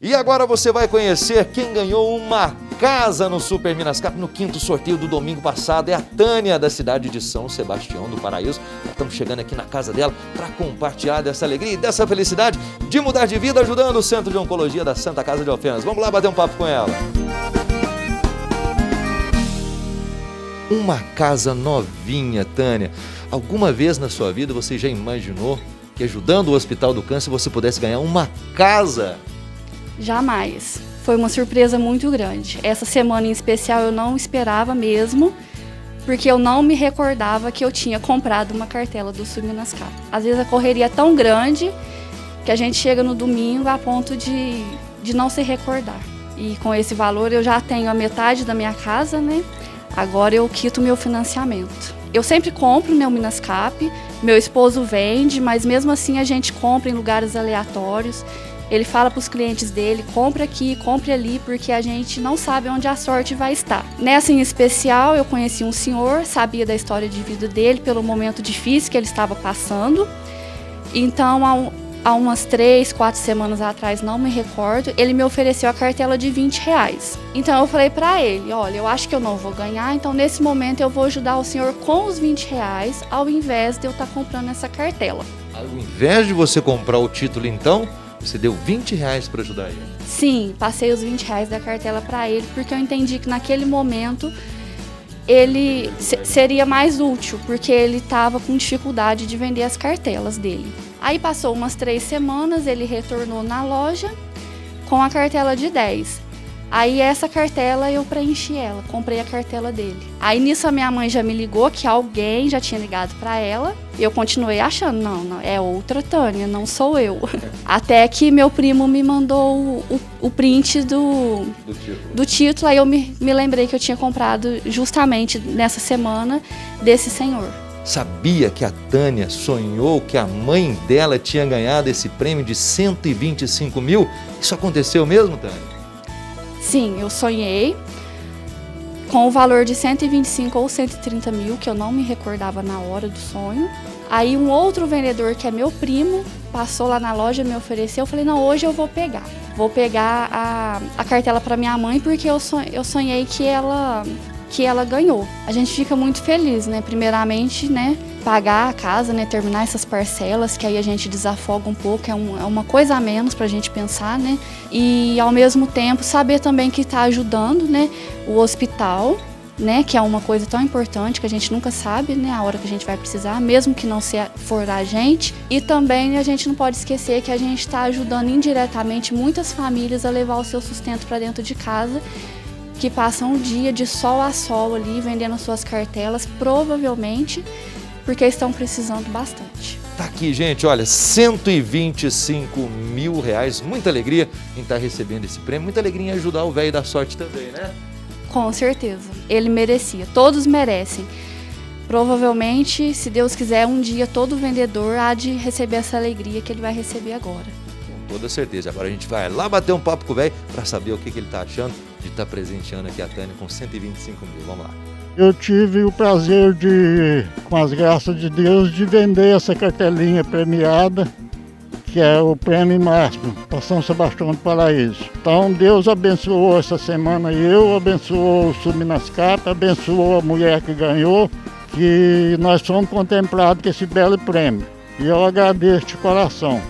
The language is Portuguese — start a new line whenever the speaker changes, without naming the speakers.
E agora você vai conhecer quem ganhou uma casa no Super Minas Cap no quinto sorteio do domingo passado. É a Tânia, da cidade de São Sebastião do Paraíso. Estamos chegando aqui na casa dela para compartilhar dessa alegria e dessa felicidade de mudar de vida, ajudando o Centro de Oncologia da Santa Casa de Alfenas. Vamos lá bater um papo com ela. Uma casa novinha, Tânia. Alguma vez na sua vida você já imaginou que ajudando o Hospital do Câncer você pudesse ganhar uma casa?
Jamais. Foi uma surpresa muito grande. Essa semana em especial eu não esperava mesmo, porque eu não me recordava que eu tinha comprado uma cartela do Subminascar. Às vezes a correria é tão grande que a gente chega no domingo a ponto de, de não se recordar. E com esse valor eu já tenho a metade da minha casa, né? Agora eu quito meu financiamento. Eu sempre compro meu Minascap, meu esposo vende, mas mesmo assim a gente compra em lugares aleatórios. Ele fala para os clientes dele: compre aqui, compre ali, porque a gente não sabe onde a sorte vai estar. Nessa em especial, eu conheci um senhor, sabia da história de vida dele, pelo momento difícil que ele estava passando. Então, há, um, há umas três, quatro semanas atrás, não me recordo, ele me ofereceu a cartela de 20 reais. Então, eu falei para ele: olha, eu acho que eu não vou ganhar, então nesse momento eu vou ajudar o senhor com os 20 reais, ao invés de eu estar tá comprando essa cartela.
Ao invés de você comprar o título, então você deu 20 reais para ajudar ele?
Sim, passei os 20 reais da cartela para ele, porque eu entendi que naquele momento ele seria mais útil, porque ele estava com dificuldade de vender as cartelas dele. Aí passou umas três semanas, ele retornou na loja com a cartela de 10. Aí essa cartela eu preenchi ela, comprei a cartela dele. Aí nisso a minha mãe já me ligou que alguém já tinha ligado para ela. E eu continuei achando, não, não, é outra Tânia, não sou eu. Até que meu primo me mandou o, o, print do, do título. do, título. aí eu me, me lembrei que eu tinha comprado justamente nessa semana desse senhor.
Sabia que a Tânia sonhou que a mãe dela tinha ganhado esse prêmio de 125 mil? Isso aconteceu mesmo, Tânia?
Sim, eu sonhei com o valor de 125 ou 130 mil, que eu não me recordava na hora do sonho. Aí um outro vendedor, que é meu primo, passou lá na loja, me ofereceu. Eu falei, não, hoje eu vou pegar. Vou pegar a, a cartela para minha mãe, porque eu, sonhei, eu sonhei que ela que ela ganhou. A gente fica muito feliz, né? Primeiramente, né? Pagar a casa, né? Terminar essas parcelas, que aí a gente desafoga um pouco, é, um, é uma coisa a menos para a gente pensar, né? E ao mesmo tempo saber também que está ajudando, né? O hospital, né, que é uma coisa tão importante que a gente nunca sabe, né, a hora que a gente vai precisar, mesmo que não for a gente. E também a gente não pode esquecer que a gente está ajudando indiretamente muitas famílias a levar o seu sustento para dentro de casa que passam um dia de sol a sol ali vendendo suas cartelas, provavelmente porque estão precisando bastante.
Tá aqui, gente, olha, 125 mil reais, muita alegria em estar tá recebendo esse prêmio, muita alegria em ajudar o velho da sorte também, né?
Com certeza, ele merecia, todos merecem. Provavelmente, se Deus quiser, um dia todo vendedor há de receber essa alegria que ele vai receber agora.
Toda certeza. Agora a gente vai lá bater um papo com o velho para saber o que, que ele está achando de estar tá presenteando aqui a Tânia com 125 mil. Vamos lá.
Eu tive o prazer de, com as graças de Deus, de vender essa cartelinha premiada, que é o prêmio máximo para São Sebastião do Paraíso. Então Deus abençoou essa semana eu, abençoou o Subminascap, abençoou a mulher que ganhou, que nós fomos contemplados com esse belo prêmio. E eu agradeço de coração.